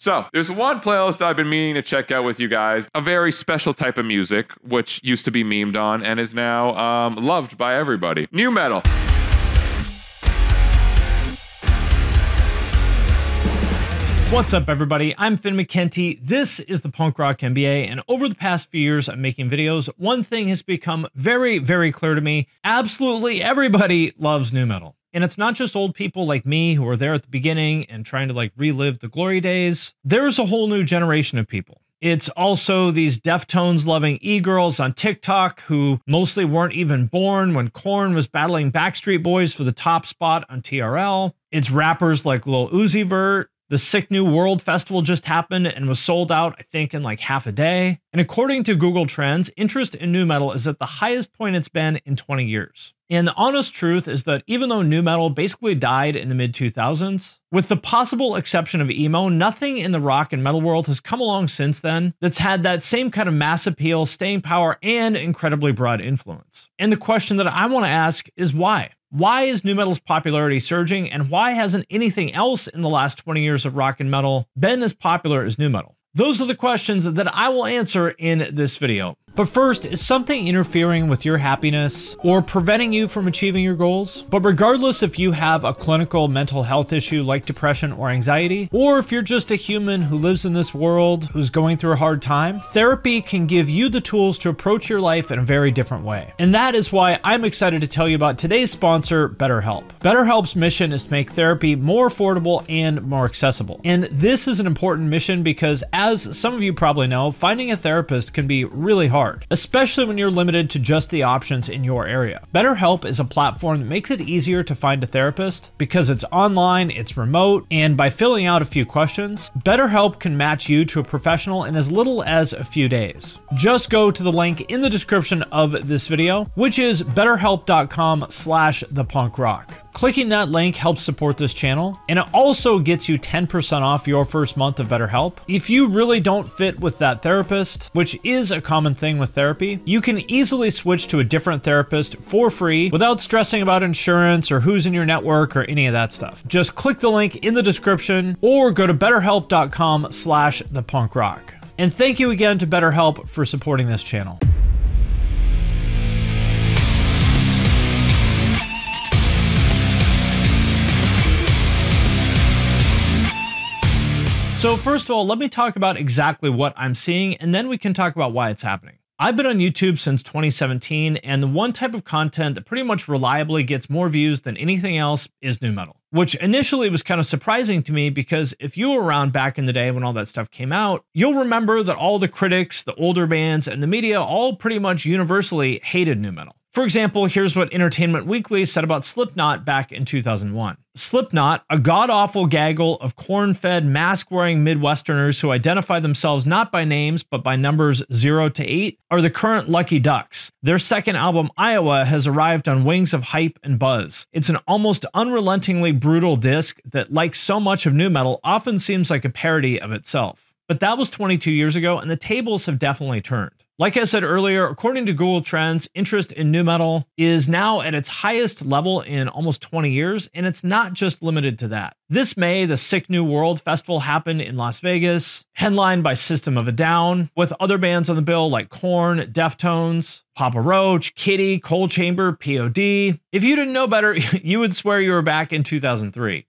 So, there's one playlist that I've been meaning to check out with you guys. A very special type of music, which used to be memed on and is now um, loved by everybody. Nu metal. What's up, everybody? I'm Finn McKenty. This is the Punk Rock MBA, and over the past few years of making videos, one thing has become very, very clear to me. Absolutely everybody loves nu metal. And it's not just old people like me who are there at the beginning and trying to like relive the glory days. There's a whole new generation of people. It's also these Deftones loving e girls on TikTok who mostly weren't even born when Korn was battling Backstreet Boys for the top spot on TRL. It's rappers like Lil Uzi Vert the Sick New World Festival just happened and was sold out, I think, in like half a day. And according to Google Trends, interest in nu metal is at the highest point it's been in 20 years. And the honest truth is that even though nu metal basically died in the mid 2000s, with the possible exception of emo, nothing in the rock and metal world has come along since then that's had that same kind of mass appeal, staying power, and incredibly broad influence. And the question that I want to ask is why? Why is nu metal's popularity surging, and why hasn't anything else in the last 20 years of rock and metal been as popular as nu metal? Those are the questions that I will answer in this video. But first, is something interfering with your happiness or preventing you from achieving your goals? But regardless if you have a clinical mental health issue like depression or anxiety, or if you're just a human who lives in this world who's going through a hard time, therapy can give you the tools to approach your life in a very different way. And that is why I'm excited to tell you about today's sponsor, BetterHelp. BetterHelp's mission is to make therapy more affordable and more accessible. And this is an important mission because, as some of you probably know, finding a therapist can be really hard hard, especially when you're limited to just the options in your area. BetterHelp is a platform that makes it easier to find a therapist because it's online, it's remote, and by filling out a few questions, BetterHelp can match you to a professional in as little as a few days. Just go to the link in the description of this video, which is betterhelp.com slash thepunkrock. Clicking that link helps support this channel, and it also gets you 10% off your first month of BetterHelp. If you really don't fit with that therapist, which is a common thing with therapy, you can easily switch to a different therapist for free without stressing about insurance or who's in your network or any of that stuff. Just click the link in the description or go to betterhelp.com slash thepunkrock. And thank you again to BetterHelp for supporting this channel. So first of all, let me talk about exactly what I'm seeing, and then we can talk about why it's happening. I've been on YouTube since 2017, and the one type of content that pretty much reliably gets more views than anything else is nu metal, which initially was kind of surprising to me because if you were around back in the day when all that stuff came out, you'll remember that all the critics, the older bands, and the media all pretty much universally hated nu metal. For example, here's what Entertainment Weekly said about Slipknot back in 2001. Slipknot, a god awful gaggle of corn fed, mask wearing Midwesterners who identify themselves not by names but by numbers 0 to 8, are the current Lucky Ducks. Their second album, Iowa, has arrived on wings of hype and buzz. It's an almost unrelentingly brutal disc that, like so much of nu metal, often seems like a parody of itself. But that was 22 years ago, and the tables have definitely turned. Like I said earlier, according to Google Trends, interest in nu metal is now at its highest level in almost 20 years, and it's not just limited to that. This May, the Sick New World Festival happened in Las Vegas, headlined by System of a Down, with other bands on the bill like Korn, Deftones, Papa Roach, Kittie, Coal Chamber, POD. If you didn't know better, you would swear you were back in 2003.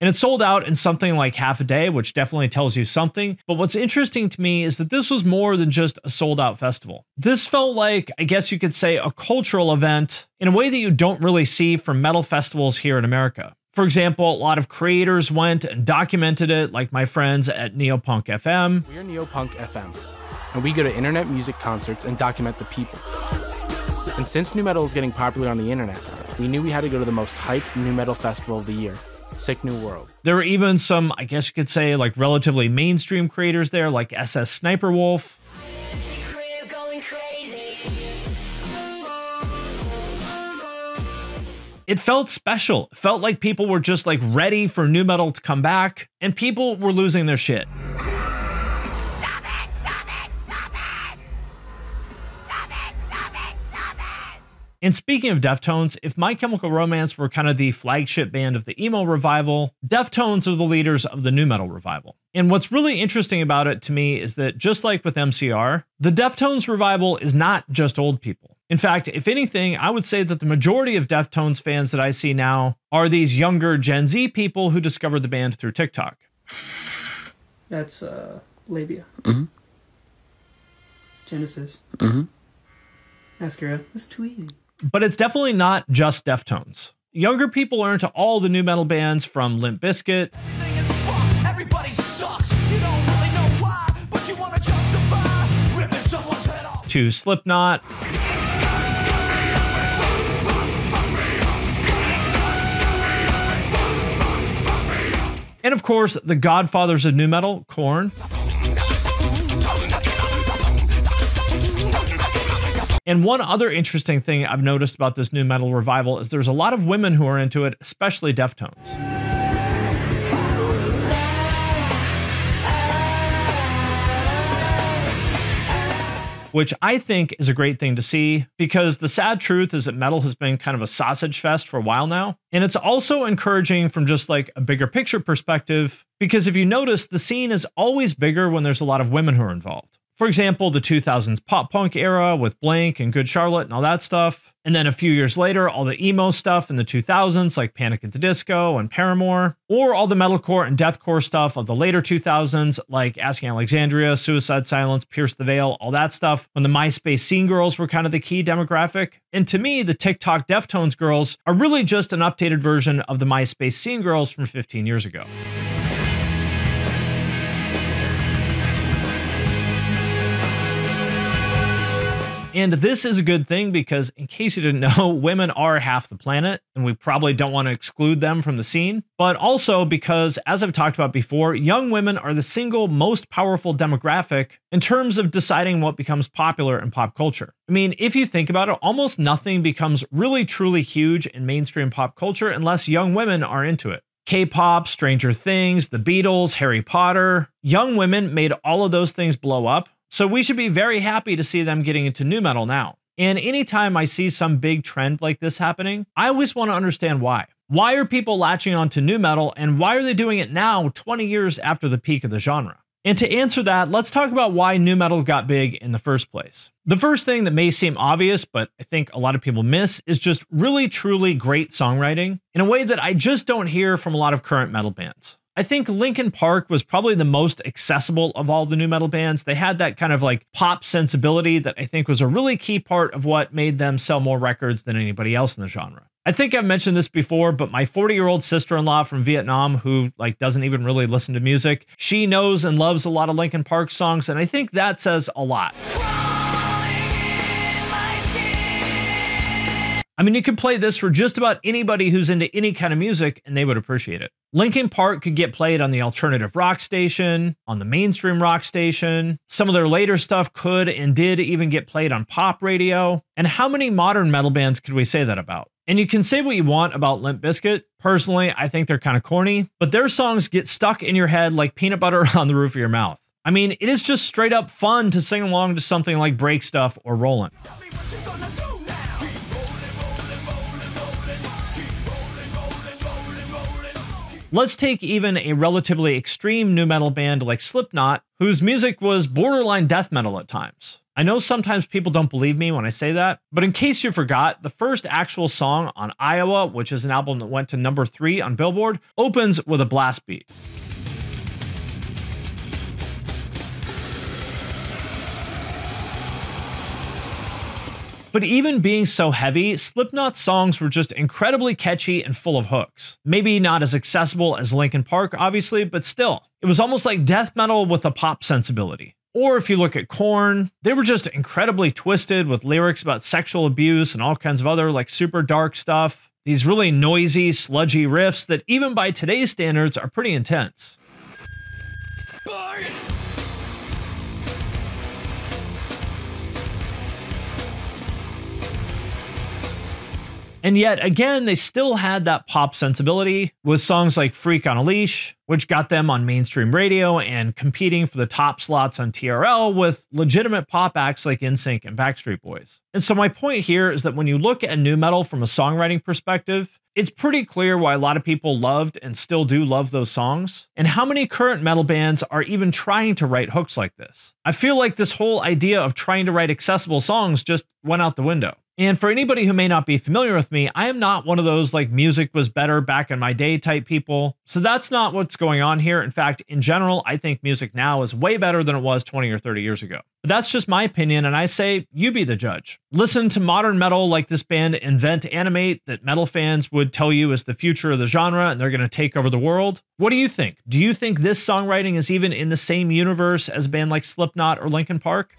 And it sold out in something like half a day, which definitely tells you something. But what's interesting to me is that this was more than just a sold out festival. This felt like, I guess you could say, a cultural event in a way that you don't really see from metal festivals here in America. For example, a lot of creators went and documented it, like my friends at Neopunk FM. We're Neopunk FM, and we go to internet music concerts and document the people. And since nu metal is getting popular on the internet, we knew we had to go to the most hyped nu metal festival of the year, Sick New World. There were even some, I guess you could say, like relatively mainstream creators there, like SSSniperWolf. It felt special. It felt like people were just like ready for nu metal to come back, and people were losing their shit. And speaking of Deftones, if My Chemical Romance were kind of the flagship band of the emo revival, Deftones are the leaders of the nu metal revival. And what's really interesting about it to me is that just like with MCR, the Deftones revival is not just old people. In fact, if anything, I would say that the majority of Deftones fans that I see now are these younger Gen Z people who discovered the band through TikTok. That's uh, Lhabia. Mm-hmm. Genesis. Mm-hmm. Mascara. This is too easy. But it's definitely not just Deftones. Younger people are into all the nu metal bands from Limp Bizkit Everything is fucked. Everybody sucks. You don't really know why, but you wanna justify ripping someone's head off. to Slipknot. And of course, the godfathers of nu metal, Korn. And one other interesting thing I've noticed about this nu metal revival is there's a lot of women who are into it, especially Deftones. which I think is a great thing to see because the sad truth is that metal has been kind of a sausage fest for a while now. And it's also encouraging from just like a bigger picture perspective because if you notice, the scene is always bigger when there's a lot of women who are involved. For example, the 2000s pop punk era with Blink and Good Charlotte and all that stuff. And then a few years later, all the emo stuff in the 2000s, like Panic at the Disco and Paramore, or all the metalcore and deathcore stuff of the later 2000s, like Asking Alexandria, Suicide Silence, Pierce the Veil, all that stuff, when the MySpace scene girls were kind of the key demographic. And to me, the TikTok Deftones girls are really just an updated version of the MySpace scene girls from 15 years ago. And this is a good thing because, in case you didn't know, women are half the planet, and we probably don't want to exclude them from the scene. But also because, as I've talked about before, young women are the single most powerful demographic in terms of deciding what becomes popular in pop culture. I mean, if you think about it, almost nothing becomes really truly huge in mainstream pop culture unless young women are into it. K pop, Stranger Things, The Beatles, Harry Potter. Young women made all of those things blow up. So we should be very happy to see them getting into nu metal now. And anytime I see some big trend like this happening, I always want to understand why. Why are people latching on to nu metal and why are they doing it now, 20 years after the peak of the genre? And to answer that, let's talk about why nu metal got big in the first place. The first thing that may seem obvious, but I think a lot of people miss, is just really, truly great songwriting in a way that I just don't hear from a lot of current metal bands. I think Linkin Park was probably the most accessible of all the nu metal bands. They had that kind of like pop sensibility that I think was a really key part of what made them sell more records than anybody else in the genre. I think I've mentioned this before, but my 40-year-old sister-in-law from Vietnam who like doesn't even really listen to music, she knows and loves a lot of Linkin Park songs and I think that says a lot. I mean, you could play this for just about anybody who's into any kind of music and they would appreciate it. Linkin Park could get played on the alternative rock station, on the mainstream rock station. Some of their later stuff could and did even get played on pop radio. And how many modern metal bands could we say that about? And you can say what you want about Limp Bizkit. Personally, I think they're kind of corny, but their songs get stuck in your head like peanut butter on the roof of your mouth. I mean, it is just straight up fun to sing along to something like Break Stuff or Rollin'. Let's take even a relatively extreme nu metal band like Slipknot, whose music was borderline death metal at times. I know sometimes people don't believe me when I say that, but in case you forgot, the first actual song on Iowa, which is an album that went to number three on Billboard, opens with a blast beat. But even being so heavy, Slipknot's songs were just incredibly catchy and full of hooks. Maybe not as accessible as Linkin Park, obviously, but still. It was almost like death metal with a pop sensibility. Or if you look at Korn, they were just incredibly twisted with lyrics about sexual abuse and all kinds of other like super dark stuff. These really noisy, sludgy riffs that even by today's standards are pretty intense. And yet again, they still had that pop sensibility with songs like Freak on a Leash, which got them on mainstream radio and competing for the top slots on TRL with legitimate pop acts like NSYNC and Backstreet Boys. And so my point here is that when you look at nu metal from a songwriting perspective, it's pretty clear why a lot of people loved and still do love those songs, and how many current metal bands are even trying to write hooks like this. I feel like this whole idea of trying to write accessible songs just went out the window. And for anybody who may not be familiar with me, I am not one of those like music was better back in my day type people. So that's not what's going on here. In fact, in general, I think music now is way better than it was 20 or 30 years ago. But that's just my opinion, and I say you be the judge. Listen to modern metal like this band Invent Animate that metal fans would tell you is the future of the genre and they're going to take over the world. What do you think? Do you think this songwriting is even in the same universe as a band like Slipknot or Linkin Park?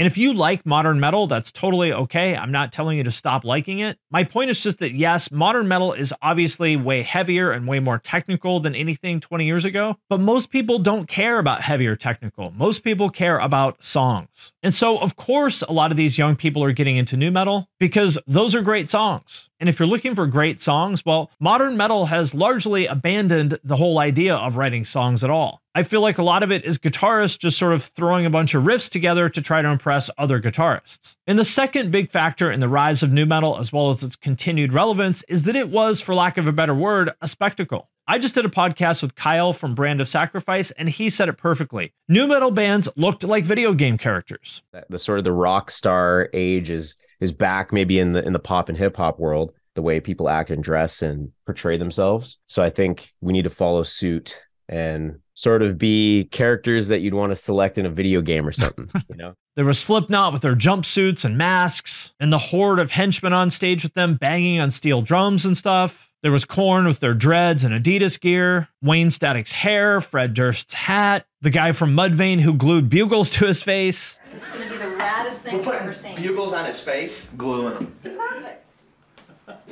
And if you like modern metal, that's totally okay. I'm not telling you to stop liking it. My point is just that yes, modern metal is obviously way heavier and way more technical than anything 20 years ago, but most people don't care about heavier technical. Most people care about songs. And so, of course, a lot of these young people are getting into nu metal because those are great songs. And if you're looking for great songs, well, modern metal has largely abandoned the whole idea of writing songs at all. I feel like a lot of it is guitarists just sort of throwing a bunch of riffs together to try to impress other guitarists. And the second big factor in the rise of nu metal, as well as its continued relevance, is that it was, for lack of a better word, a spectacle. I just did a podcast with Kyle from Brand of Sacrifice, and he said it perfectly. Nu metal bands looked like video game characters. The sort of the rock star age is is back, maybe in the in the pop and hip hop world, the way people act and dress and portray themselves. So I think we need to follow suit and sort of be characters that you'd want to select in a video game or something, you know? There was Slipknot with their jumpsuits and masks, and the horde of henchmen on stage with them banging on steel drums and stuff. There was Korn with their dreads and Adidas gear, Wayne Static's hair, Fred Durst's hat, the guy from Mudvayne who glued bugles to his face. It's gonna be the raddest thing you've ever seen. bugles on his face, gluing them. Perfect.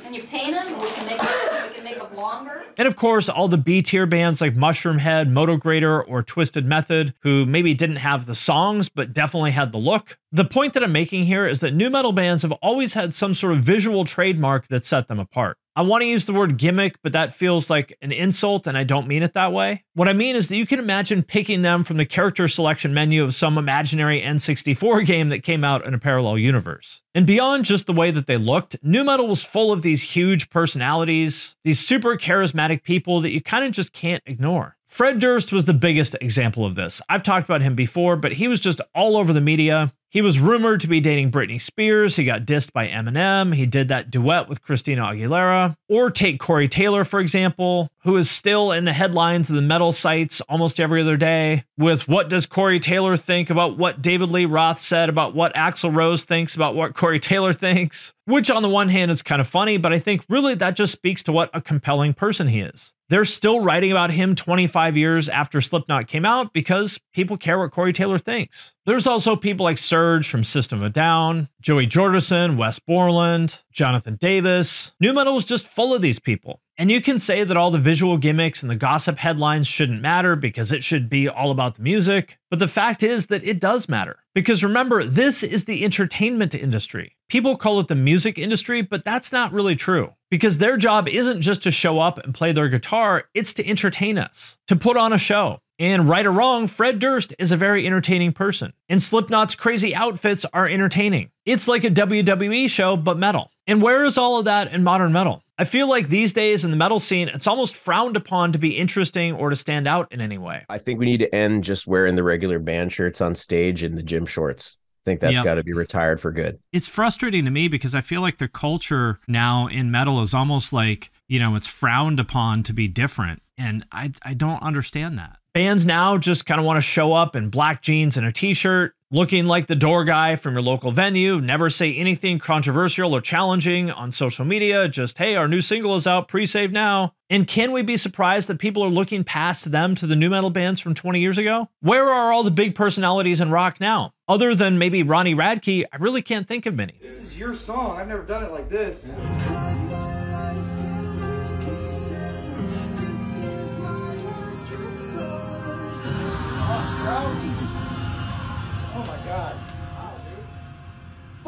And you paint them, we can make them, we can make them longer. And of course, all the B tier bands like Mushroom Head, Motograter, or Twisted Method, who maybe didn't have the songs, but definitely had the look. The point that I'm making here is that nu metal bands have always had some sort of visual trademark that set them apart. I want to use the word gimmick, but that feels like an insult, and I don't mean it that way. What I mean is that you can imagine picking them from the character selection menu of some imaginary N64 game that came out in a parallel universe. And beyond just the way that they looked, Nu metal was full of these huge personalities, these super charismatic people that you kind of just can't ignore. Fred Durst was the biggest example of this. I've talked about him before, but he was just all over the media. He was rumored to be dating Britney Spears. He got dissed by Eminem. He did that duet with Christina Aguilera. Or take Corey Taylor, for example, who is still in the headlines of the metal sites almost every other day with what does Corey Taylor think about what David Lee Roth said about what Axl Rose thinks about what Corey Taylor thinks. Which, on the one hand, is kind of funny, but I think really that just speaks to what a compelling person he is. They're still writing about him 25 years after Slipknot came out because people care what Corey Taylor thinks. There's also people like Serj from System of Down, Joey Jordison, Wes Borland, Jonathan Davis. Nu metal is just full of these people. And you can say that all the visual gimmicks and the gossip headlines shouldn't matter because it should be all about the music. But the fact is that it does matter. Because remember, this is the entertainment industry. People call it the music industry, but that's not really true. Because their job isn't just to show up and play their guitar, it's to entertain us, to put on a show. And right or wrong, Fred Durst is a very entertaining person. And Slipknot's crazy outfits are entertaining. It's like a WWE show, but metal. And where is all of that in modern metal? I feel like these days in the metal scene, it's almost frowned upon to be interesting or to stand out in any way. I think we need to end just wearing the regular band shirts on stage and the gym shorts. I think that's Yep. got to be retired for good. It's frustrating to me because I feel like the culture now in metal is almost like, you know, it's frowned upon to be different. And I, I don't understand that. Bands now just kind of want to show up in black jeans and a t shirt, looking like the door guy from your local venue, never say anything controversial or challenging on social media. Just, hey, our new single is out, pre save now. And can we be surprised that people are looking past them to the nu metal bands from 20 years ago? Where are all the big personalities in rock now? Other than maybe Ronnie Radke, I really can't think of many. This is your song. I've never done it like this. Oh, oh my god.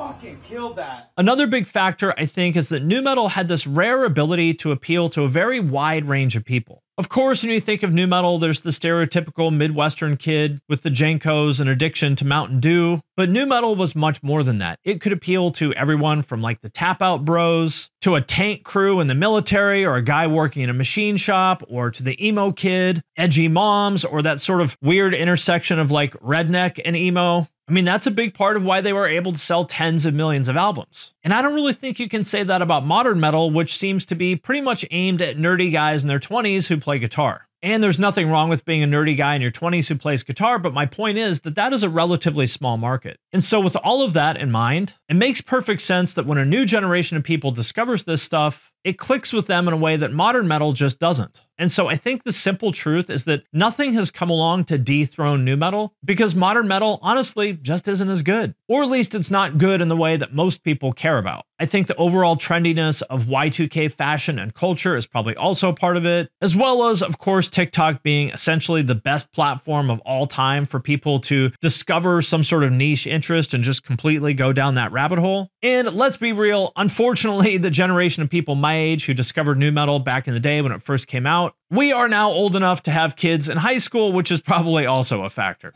Fucking killed that. Another big factor, I think, is that nu metal had this rare ability to appeal to a very wide range of people. Of course, when you think of nu metal, there's the stereotypical Midwestern kid with the JNCOs and addiction to Mountain Dew. But nu metal was much more than that. It could appeal to everyone from like the tap out bros to a tank crew in the military or a guy working in a machine shop or to the emo kid, edgy moms, or that sort of weird intersection of like redneck and emo. I mean, that's a big part of why they were able to sell tens of millions of albums. And I don't really think you can say that about modern metal, which seems to be pretty much aimed at nerdy guys in their 20s who play guitar. And there's nothing wrong with being a nerdy guy in your 20s who plays guitar, but my point is that that is a relatively small market. And so, with all of that in mind, it makes perfect sense that when a new generation of people discovers this stuff, it clicks with them in a way that modern metal just doesn't. And so I think the simple truth is that nothing has come along to dethrone nu metal because modern metal honestly just isn't as good. Or at least it's not good in the way that most people care about. I think the overall trendiness of Y2K fashion and culture is probably also part of it, as well as, of course, TikTok being essentially the best platform of all time for people to discover some sort of niche interest and just completely go down that rabbit hole. And let's be real, unfortunately, the generation of people my age who discovered nu metal back in the day when it first came out, we are now old enough to have kids in high school, which is probably also a factor.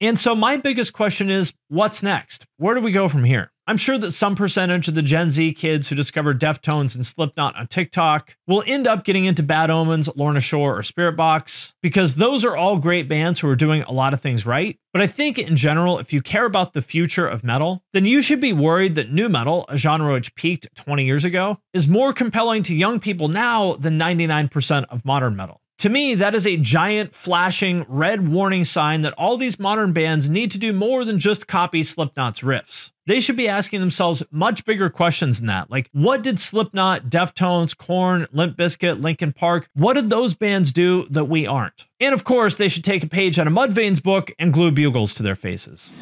And so, my biggest question is what's next? Where do we go from here? I'm sure that some percentage of the Gen Z kids who discovered Deftones and Slipknot on TikTok will end up getting into Bad Omens, Lorna Shore, or Spiritbox because those are all great bands who are doing a lot of things right. But I think in general, if you care about the future of metal, then you should be worried that nu metal, a genre which peaked 20 years ago, is more compelling to young people now than 99% of modern metal. To me, that is a giant flashing red warning sign that all these modern bands need to do more than just copy Slipknot's riffs. They should be asking themselves much bigger questions than that. Like, what did Slipknot, Deftones, Korn, Limp Bizkit, Linkin Park, what did those bands do that we aren't? And of course, they should take a page out of Mudvayne's book and glue bugles to their faces.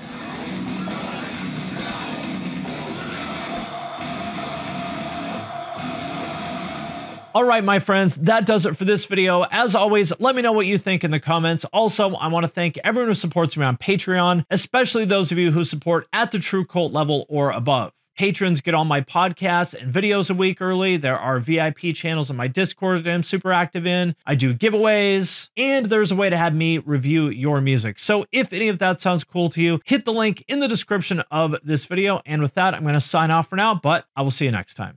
All right, my friends, that does it for this video. As always, let me know what you think in the comments. Also, I want to thank everyone who supports me on Patreon, especially those of you who support at the True Cult level or above. Patrons get all my podcasts and videos a week early. There are VIP channels in my Discord that I'm super active in. I do giveaways, and there's a way to have me review your music. So if any of that sounds cool to you, hit the link in the description of this video. And with that, I'm going to sign off for now, but I will see you next time.